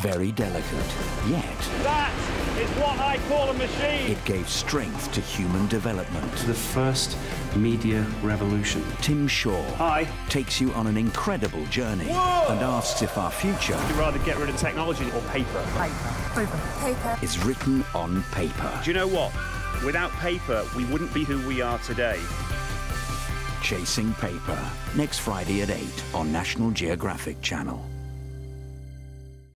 Very delicate, yet That is what I call a machine. it gave strength to human development. The first media revolution. Tim Shaw Hi. takes you on an incredible journey and asks if our future Would you rather get rid of technology or paper? Paper. paper? Paper. is written on paper. Do you know what? Without paper, we wouldn't be who we are today. Chasing Paper, next Friday at 8 on National Geographic Channel.